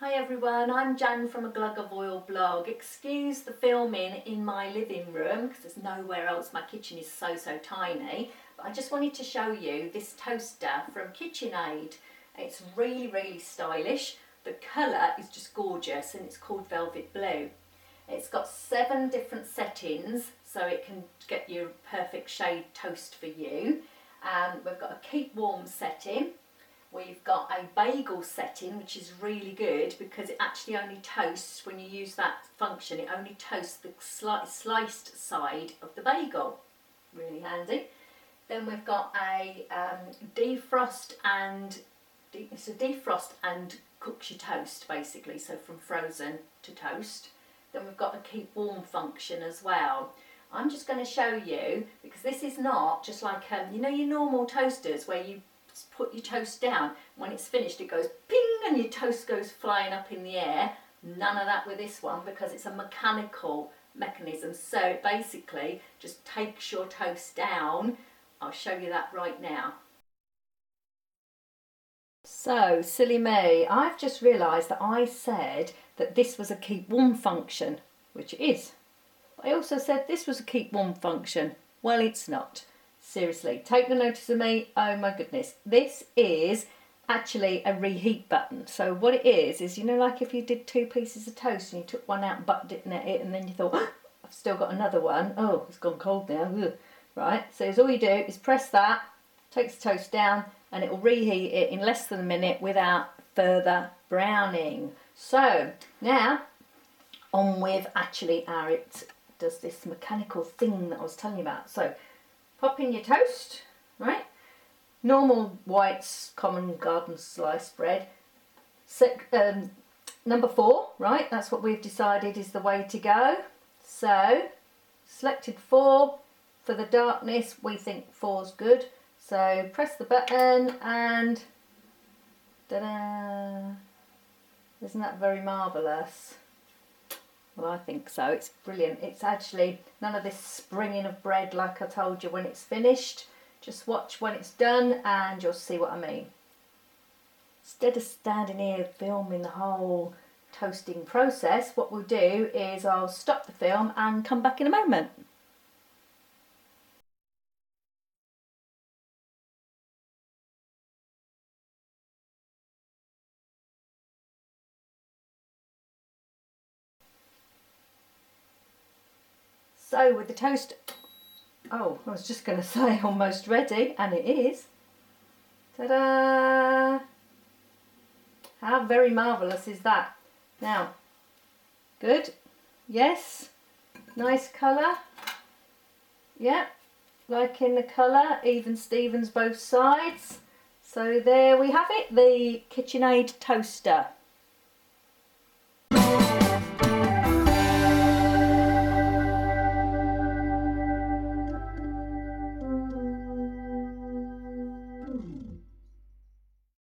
Hi everyone, I'm Jan from a Glug of Oil blog. Excuse the filming in my living room because there's nowhere else. My kitchen is so, so tiny. But I just wanted to show you this toaster from KitchenAid. It's really, really stylish. The colour is just gorgeous and it's called Velvet Blue. It's got seven different settings so it can get your perfect shade toast for you. And we've got a keep warm setting We've got a bagel setting, which is really good because it actually only toasts, when you use that function, it only toasts the sliced side of the bagel. Really handy. Then we've got a um, defrost and, it's a defrost and cooks your toast basically, so from frozen to toast. Then we've got a keep warm function as well. I'm just going to show you, because this is not just like, um, you know your normal toasters where you put your toast down. When it's finished, it goes ping and your toast goes flying up in the air. None of that with this one because it's a mechanical mechanism. So it basically just takes your toast down. I'll show you that right now. So, silly me, I've just realised that I said that this was a keep warm function, which it is. I also said this was a keep warm function. Well, it's not. Seriously, take the notice of me. Oh my goodness. This is actually a reheat button. So what it is, is you know like if you did two pieces of toast and you took one out and buttoned it in it and then you thought, oh, I've still got another one. Oh, it's gone cold now. Ugh. Right, so all you do is press that, takes the toast down and it will reheat it in less than a minute without further browning. So now on with actually our it does this mechanical thing that I was telling you about. So pop in your toast, right? Normal whites, common garden slice bread. Sec, um, number four, right? That's what we've decided is the way to go. So, selected four. For the darkness, we think four's good. So press the button and ta-da! Isn't that very marvellous? Well, I think so. It's brilliant. It's actually none of this springing of bread like I told you when it's finished. Just watch when it's done and you'll see what I mean. Instead of standing here filming the whole toasting process, what we'll do is I'll stop the film and come back in a moment. So with the toast, oh, I was just going to say almost ready, and it is. Ta-da! How very marvellous is that? Now, good, yes, nice colour, yeah, liking the colour, even Stevens both sides. So there we have it, the KitchenAid toaster.